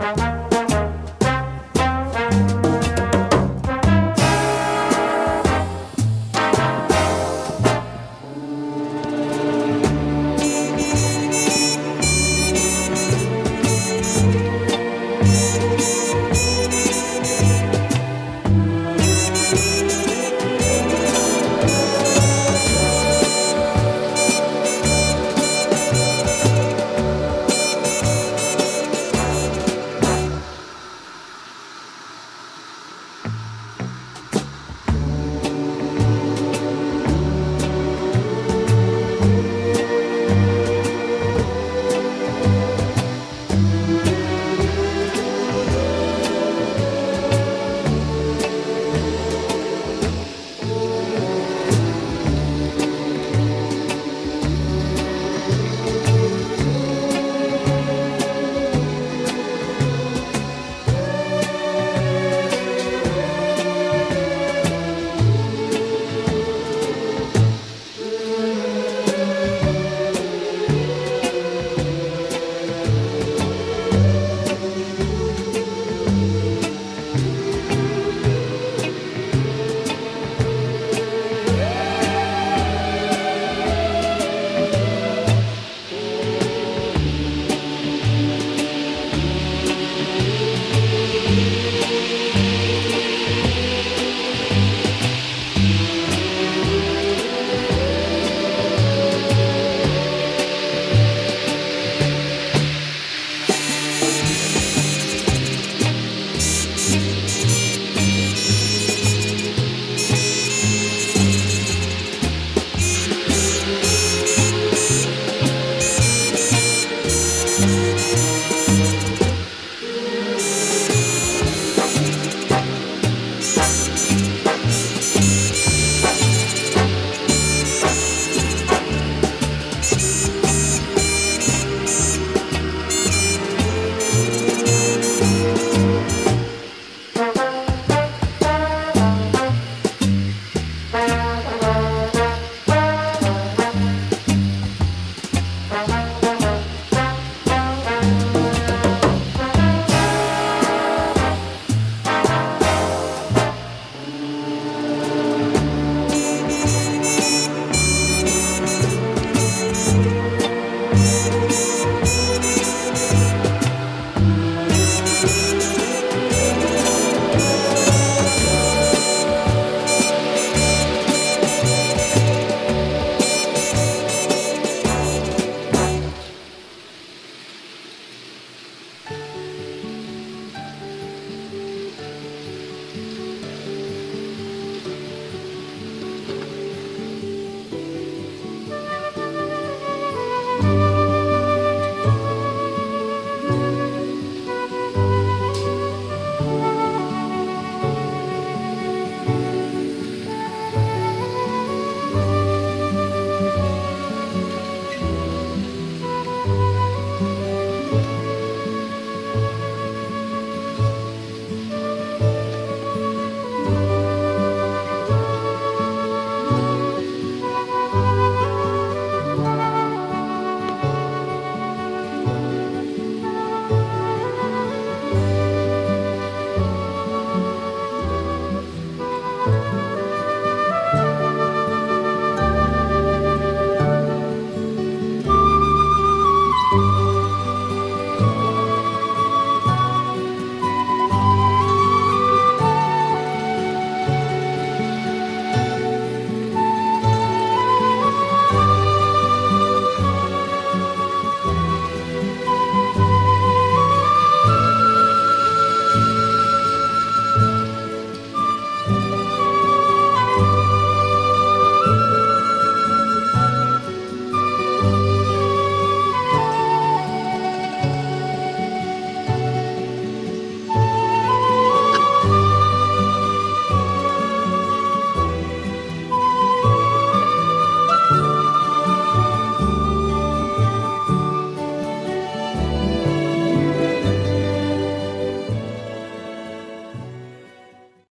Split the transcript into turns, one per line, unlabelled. Bye.